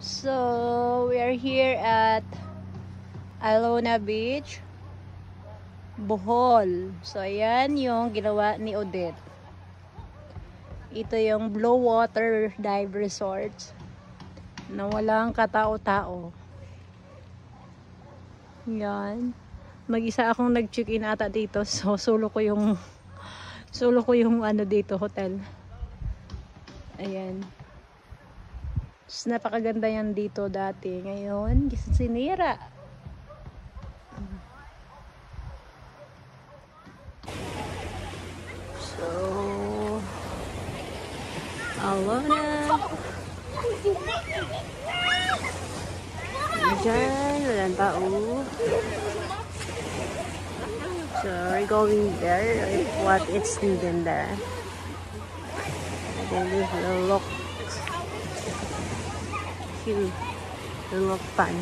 So, we are here at Alona Beach, Bohol. So, ayan yung ginawa ni Odette. Ito yung Blue Water Dive Resort na walang katao-tao. Yan. Mag-isa akong nag-check-in ata dito. So, solo ko yung solo ko yung ano dito, hotel. Ayan. Tapos napakaganda yan dito dati. Ngayon, sinira. So, Alona. Diyan, walang tao. So, we're going there if what it's needed there. Then there's a lock. Here, the lock pan.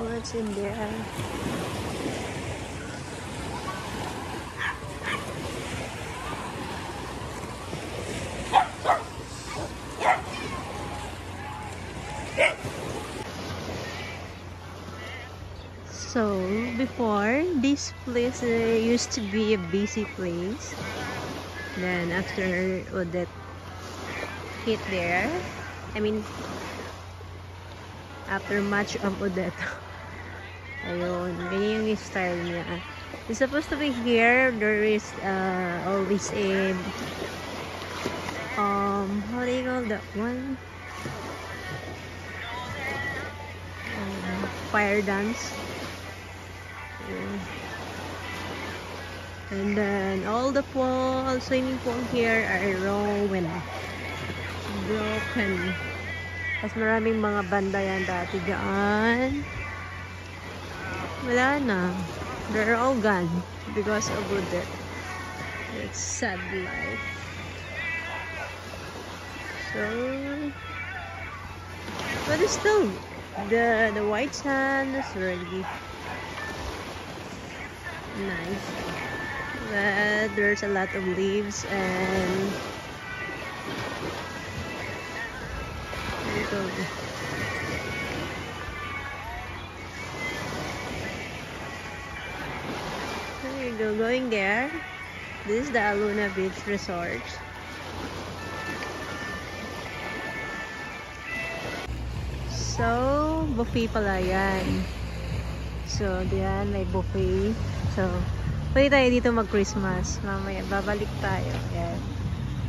What's in there? So, before, this place uh, used to be a busy place. Then, after Odette hit there, I mean, after much of Odette, ayun, ganyan yung style niya. It's supposed to be here, there is uh, always a, um, how do you call that one? Um, fire dance. And then all the pool, swimming pool here are ruined. Broken. Tapos maraming mga banda yan dati dyan. Wala na. They're all gone because of Odette. It's sad life. So, but it's still the the white sand is really nice. But there's a lot of leaves and go. There you go, going there. This is the Aluna Beach Resort. So, buffet pala yan. So, diyan, may buffet. So, pwede tayo dito mag-Christmas. Mamaya, babalik tayo. Ayan.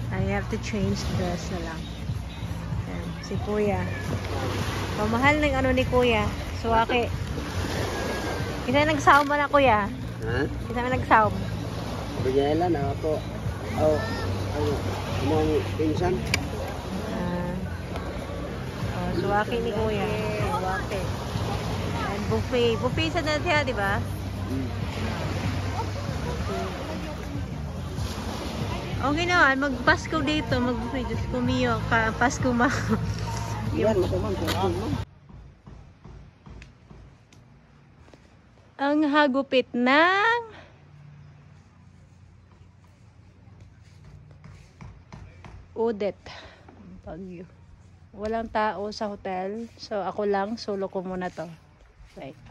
I have to change dress na lang. Ayan, si Kuya. Pamahal ng ano ni Kuya. Suwaki. Isa nagsaom mo na, Kuya. Ha? Isa na nagsaom. Bigyan na ako. Oh, ano, mong pinsan? Ah. Oh, suwaki ni Kuya. Suwaki. And buffet. Buffet sa natin, di ba? Okay naman, mag-Pasko dito, mag-buffet. Diyos ko miyo, ka Pasko ma. Yan. Ang hagupit ng Odette. Bagyo. Walang tao sa hotel. So, ako lang. Solo ko muna to. Right.